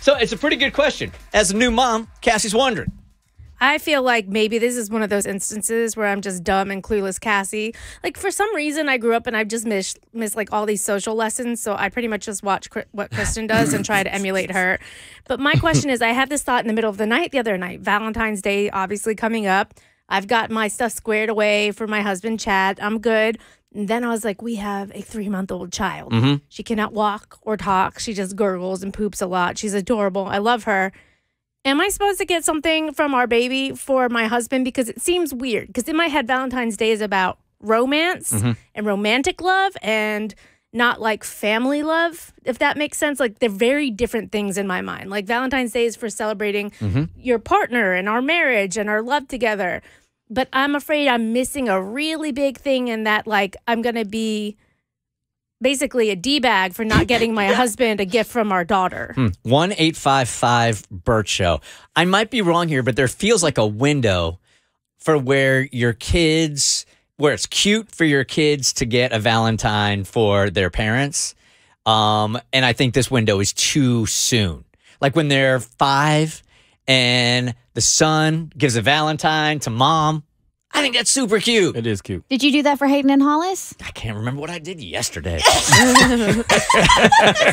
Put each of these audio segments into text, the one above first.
So it's a pretty good question. As a new mom, Cassie's wondering. I feel like maybe this is one of those instances where I'm just dumb and clueless Cassie. Like for some reason I grew up and I've just missed missed like all these social lessons, so I pretty much just watch what Kristen does and try to emulate her. But my question is I had this thought in the middle of the night the other night. Valentine's Day obviously coming up. I've got my stuff squared away for my husband Chad. I'm good. And then I was like, we have a three month old child. Mm-hmm. She cannot walk or talk. She just gurgles and poops a lot. She's adorable. I love her. Am I supposed to get something from our baby for my husband? Because it seems weird. Because in my head, Valentine's Day is about romance mm-hmm. and romantic love and not like family love, if that makes sense. Like they're very different things in my mind. Like Valentine's Day is for celebrating mm-hmm. your partner and our marriage and our love together. But I'm afraid I'm missing a really big thing in that, like, I'm going to be basically a D bag for not getting my husband a gift from our daughter. One eight five five Bert Show. I might be wrong here, but there feels like a window for where your kids, where it's cute for your kids to get a Valentine for their parents. Um, and I think this window is too soon. Like when they're five and the son gives a Valentine to mom. I think that's super cute. It is cute. Did you do that for Hayden and Hollis? I can't remember what I did yesterday.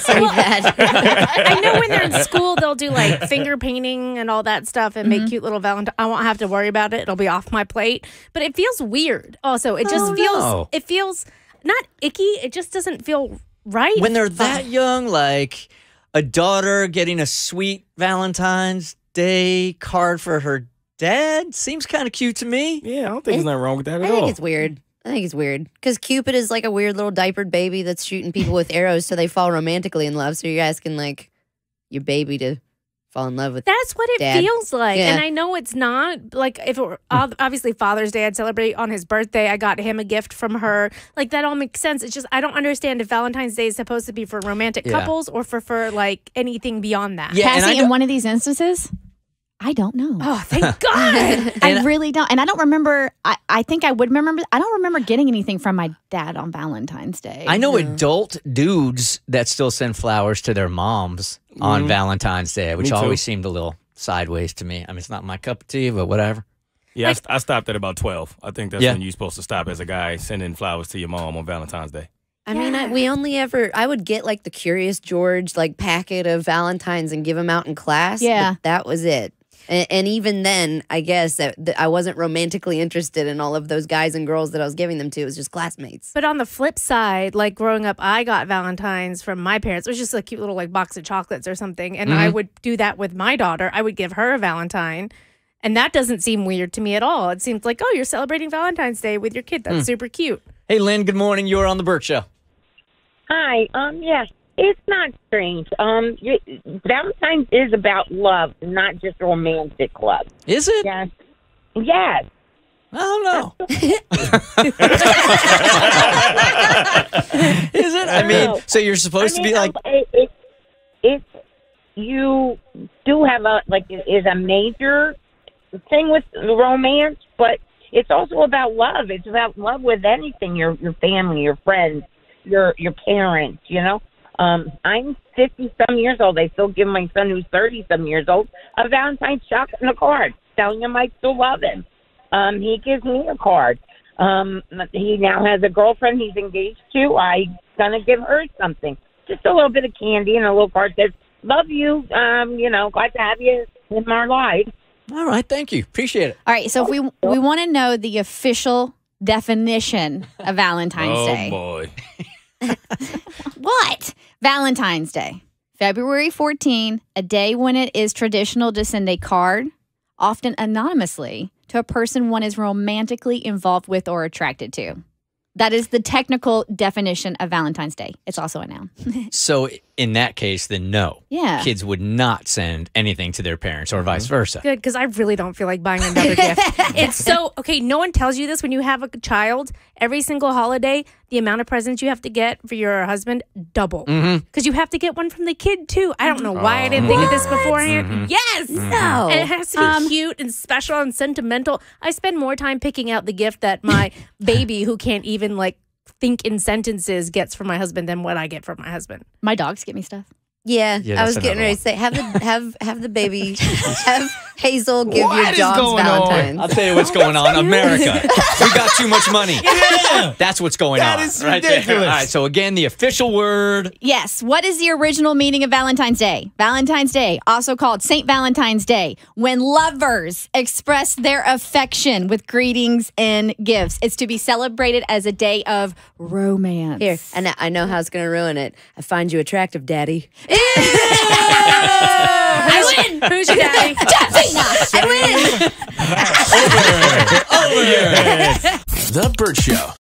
So bad. I know when they're in school, they'll do like finger painting and all that stuff and Mm-hmm. make cute little Valentine. I won't have to worry about it. It'll be off my plate. But it feels weird. Also, it just Oh, feels. no. It feels not icky. It just doesn't feel right. when they're that young, like a daughter getting a sweet Valentine's Day card for her dad seems kind of cute to me. Yeah, I don't think there's nothing wrong with that at all. I at think it's weird. I think it's weird because Cupid is like a weird little diapered baby that's shooting people with arrows so they fall romantically in love. So you're asking like your baby to fall in love with. That's what it Dad. feels like. Yeah. And I know it's not like if it were obviously Father's Day, I'd celebrate on his birthday. I got him a gift from her. Like that all makes sense. It's just I don't understand if Valentine's Day is supposed to be for romantic Yeah. couples or for for like anything beyond that. Yeah, and Cassie, in one of these instances, I don't know. Oh, thank God. I really don't. And I don't remember. I, I think I would remember. I don't remember getting anything from my dad on Valentine's Day. I know adult dudes that still send flowers to their moms on mm-hmm. Valentine's Day, which always seemed a little sideways to me. I mean, it's not my cup of tea, but whatever. Yeah, I, I stopped at about 12. I think that's Yeah. when you're supposed to stop as a guy sending flowers to your mom on Valentine's Day. I mean, I, we only ever. I would get like the Curious George like packet of Valentines and give them out in class. Yeah. but that was it. And, and even then, I guess that, that I wasn't romantically interested in all of those guys and girls that I was giving them to. It was just classmates. But on the flip side, like growing up, I got Valentine's from my parents. It was just a cute little like box of chocolates or something. And I would do that with my daughter. I would give her a Valentine. And that doesn't seem weird to me at all. It seems like, oh, you're celebrating Valentine's Day with your kid. That's super cute. Hey, Lynn, good morning. You're on the Bert Show. Hi. Um. Yes, it's not strange. Um. Valentine's is about love, not just romantic love. Is it? Yes. Yes. I don't know. Is it? I mean, No. so you're supposed I to mean, be like, um, it, it, it's you do have a like it is a major thing with romance, but it's also about love. It's about love with anything your your family, your friends, your your parents. You know, um, I'm fifty some years old. I still give my son who's thirty some years old a Valentine's chocolate and a card, telling him I still love him. Um, he gives me a card. Um, he now has a girlfriend he's engaged to. I gonna give her something, just a little bit of candy and a little card that says "Love you." Um, you know, glad to have you in our lives. all right, thank you. Appreciate it. All right. So if we we want to know the official definition of Valentine's oh, Day. Oh boy. What? Valentine's Day, February 14, a day when it is traditional to send a card, often anonymously, to a person one is romantically involved with or attracted to. That is the technical definition of Valentine's Day. It's also a noun. So in that case, then no. Yeah. Kids would not send anything to their parents or vice versa. Good, because I really don't feel like buying another gift. It's so okay. No one tells you this when you have a child. Every single holiday, the amount of presents you have to get for your husband double mm-hmm. because you have to get one from the kid too. I don't know mm-hmm. why I didn't think of this oh. beforehand. Mm-hmm. Yes, No. and it has to be um, cute and special and sentimental. I spend more time picking out the gift that my baby, who can't even like think in sentences, gets from my husband than what I get from my husband. My dogs get me stuff. Yeah, Yeah, I was getting another ready to say have the have have the baby have Hazel give What your is dogs going on? I'll tell you what's going on. America, we got too much money. Yeah. That's what's going That on. is right there. All right. So again, the official word. Yes. What is the original meaning of Valentine's Day? Valentine's Day, also called St. Valentine's Day, when lovers express their affection with greetings and gifts. It's to be celebrated as a day of romance. Here, and I- I know how it's going to ruin it. I find you attractive, Daddy. I win. Who's your daddy? I win. The Bert Show.